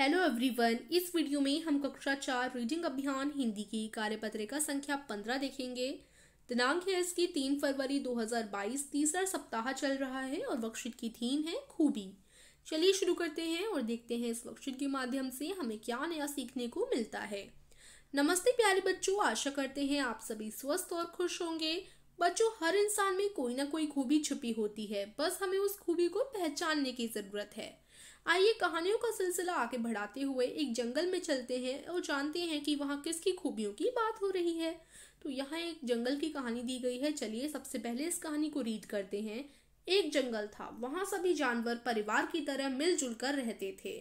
Hello everyone इस video में हम कक्षा चार रीडिंग अभियान हिंदी की कार्यपत्रिका संख्या पंद्रह देखेंगे। दिनांक है इसकी तीन फरवरी 2022 तीसरा सप्ताह चल रहा है और वर्कशीट की थीम है खूबी। चलिए शुरू करते हैं और देखते हैं इस वर्कशीट के माध्यम से हमें क्या नया सीखने को मिलता है। नमस्ते प्यारे बच्चों, आशा करते हैं आप सभी स्वस्थ और खुश होंगे। बच्चों, हर इंसान में कोई ना कोई खूबी छुपी होती है। बस हमें उस खूबी को पहचानने की ज़रूरत है। आइए कहानियों का सिलसिला आगे बढ़ाते हुए एक जंगल में चलते हैं और जानते हैं कि वहाँ किसकी खूबियों की बात हो रही है। तो यहाँ एक जंगल की कहानी दी गई है। चलिए सबसे पहले इस कहानी को रीड करते हैं। एक जंगल था। वहाँ सभी जानवर परिवार की तरह मिलजुल कर रहते थे।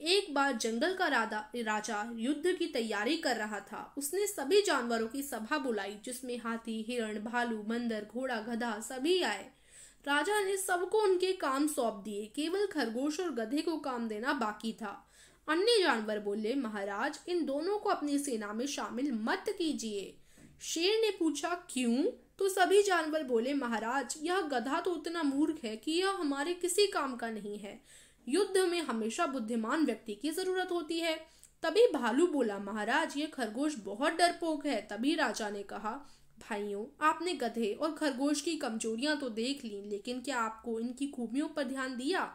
एक बार जंगल का राजा राजा युद्ध की तैयारी कर रहा था। उसने सभी जानवरों की सभा बुलाई, जिसमें हाथी, हिरण, भालू बंदर घोड़ा, गधा सभी आए। राजा ने सबको उनके काम सौंप दिए, केवल खरगोश और गधे को काम देना बाकी था। अन्य जानवर बोले, महाराज, इन दोनों को अपनी सेना में शामिल मत कीजिए। शेर ने पूछा, क्यों? तो सभी जानवर बोले, महाराज, यह गधा तो उतना मूर्ख है कि यह हमारे किसी काम का नहीं है। युद्ध में हमेशा बुद्धिमान व्यक्ति की ज़रूरत होती है। तभी भालू बोला, महाराज, ये खरगोश बहुत डरपोक है। तभी राजा ने कहा, भाइयों, आपने गधे और खरगोश की कमजोरियाँ तो देख ली, लेकिन क्या आपको इनकी खूबियों पर ध्यान दिया?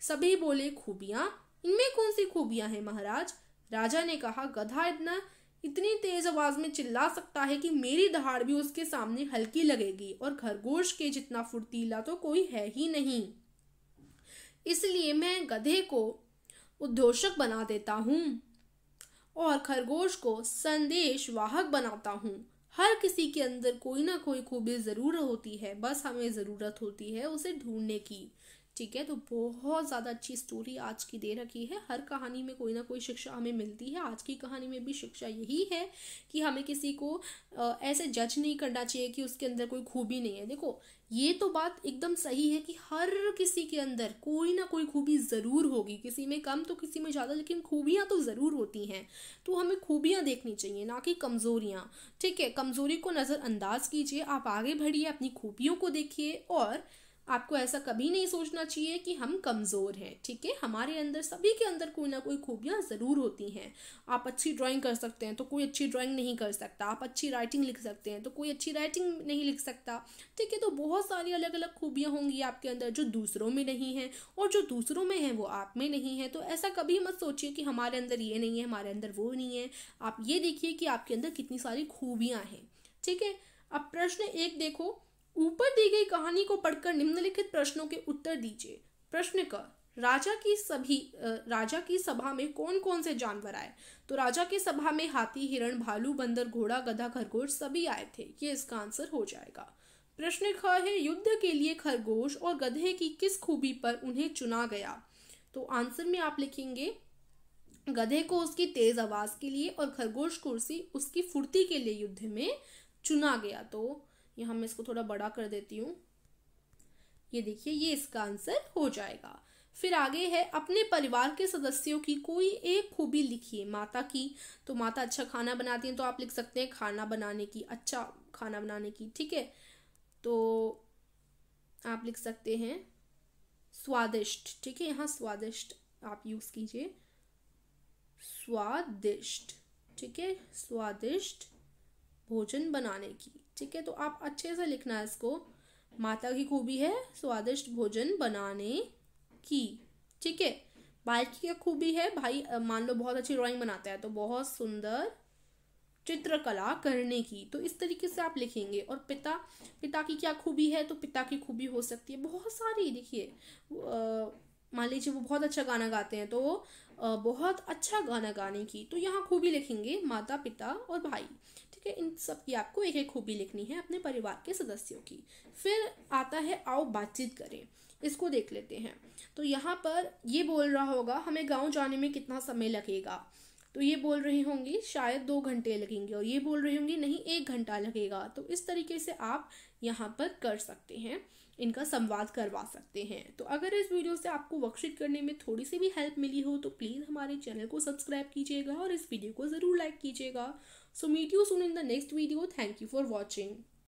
सभी बोले, खूबियाँ? इनमें कौन सी खूबियाँ हैं महाराज? राजा ने कहा, गधा इतना, इतनी तेज आवाज़ में चिल्ला सकता है कि मेरी दहाड़ भी उसके सामने हल्की लगेगी, और खरगोश के जितना फुर्तीला तो कोई है ही नहीं। इसलिए मैं गधे को उद्घोषक बना देता हूँ और खरगोश को संदेश वाहक बनाता हूँ। हर किसी के अंदर कोई ना कोई खूबी ज़रूर होती है, बस हमें ज़रूरत होती है उसे ढूँढने की। ठीक है तो बहुत ज़्यादा अच्छी स्टोरी आज की दे रखी है। हर कहानी में कोई ना कोई शिक्षा हमें मिलती है। आज की कहानी में भी शिक्षा यही है कि हमें किसी को ऐसे जज नहीं करना चाहिए कि उसके अंदर कोई खूबी नहीं है। देखो, ये तो बात एकदम सही है कि हर किसी के अंदर कोई ना कोई खूबी ज़रूर होगी। किसी में कम तो किसी में ज़्यादा, लेकिन खूबियाँ तो ज़रूर होती हैं। तो हमें खूबियाँ देखनी चाहिए, ना कि कमज़ोरियाँ। ठीक है, कमज़ोरी को नज़रअंदाज कीजिए, आप आगे बढ़िए, अपनी खूबियों को देखिए और आपको ऐसा कभी नहीं सोचना चाहिए कि हम कमज़ोर हैं, ठीक है? हमारे अंदर, सभी के अंदर कोई ना कोई खूबियाँ ज़रूर होती हैं। आप अच्छी ड्राइंग कर सकते हैं तो कोई अच्छी ड्राइंग नहीं कर सकता। आप अच्छी राइटिंग लिख सकते हैं तो कोई अच्छी राइटिंग नहीं लिख सकता। ठीक है? तो बहुत सारी अलग अलग खूबियाँ होंगी आपके अंदर जो दूसरों में नहीं है और जो दूसरों में है वो आप में नहीं है। तो ऐसा कभी मत सोचिए कि हमारे अंदर ये नहीं है, हमारे अंदर वो नहीं है। आप ये देखिए कि आपके अंदर कितनी सारी खूबियाँ हैं। ठीक है? अब प्रश्न एक देखो ऊपर दी गई कहानी को पढ़कर निम्नलिखित प्रश्नों के उत्तर दीजिए। प्रश्न क, राजा की सभी राजा की सभा में कौन कौन से जानवर आए? तो राजा की सभा में हाथी, हिरण, भालू, बंदर, घोड़ा, गधा, खरगोश सभी आए थे। ये इसका आंसर हो जाएगा। प्रश्न ख है, युद्ध के लिए खरगोश और गधे की किस खूबी पर उन्हें चुना गया? तो आंसर में आप लिखेंगे, गधे को उसकी तेज आवाज़ के लिए और खरगोश कुर्सी उसकी फुर्ती के लिए युद्ध में चुना गया। तो यहाँ मैं इसको थोड़ा बड़ा कर देती हूँ। ये देखिए, ये इसका आंसर हो जाएगा। फिर आगे है, अपने परिवार के सदस्यों की कोई एक खूबी लिखिए। माता की तो माता अच्छा खाना बनाती हैं तो आप लिख सकते हैं खाना बनाने की अच्छा खाना बनाने की, ठीक है? तो आप लिख सकते हैं, स्वादिष्ट, ठीक है? यहाँ स्वादिष्ट आप यूज़ कीजिए। स्वादिष्ट, ठीक है? स्वादिष्ट भोजन बनाने की, ठीक है? तो आप अच्छे से लिखना है इसको। माता की खूबी है, स्वादिष्ट भोजन बनाने की, ठीक है? भाई की क्या खूबी है? भाई मान लो बहुत अच्छी ड्राइंग बनाता है तो बहुत सुंदर चित्रकला करने की। तो इस तरीके से आप लिखेंगे, और पिता पिता की क्या खूबी है? तो पिता की खूबी हो सकती है। बहुत सारी, देखिए मान लीजिए वो बहुत अच्छा गाना गाते हैं तो बहुत अच्छा गाना गाने की तो यहाँ खूबी लिखेंगे माता, पिता और भाई। ठीक है, इन सब की आपको एक एक खूबी लिखनी है अपने परिवार के सदस्यों की। फिर आता है, आओ बातचीत करें। इसको देख लेते हैं। तो यहाँ पर ये बोल रहा होगा, हमें गाँव जाने में कितना समय लगेगा? तो ये बोल रही होंगी, शायद दो घंटे लगेंगे। और ये बोल रही होंगी, नहीं, एक घंटा लगेगा। तो इस तरीके से आप यहाँ पर कर सकते हैं, इनका संवाद करवा सकते हैं। तो अगर इस वीडियो से आपको वर्कशीट करने में थोड़ी सी भी हेल्प मिली हो तो प्लीज़ हमारे चैनल को सब्सक्राइब कीजिएगा और इस वीडियो को ज़रूर लाइक कीजिएगा। So, meet you soon in the next video. Thank you for watching.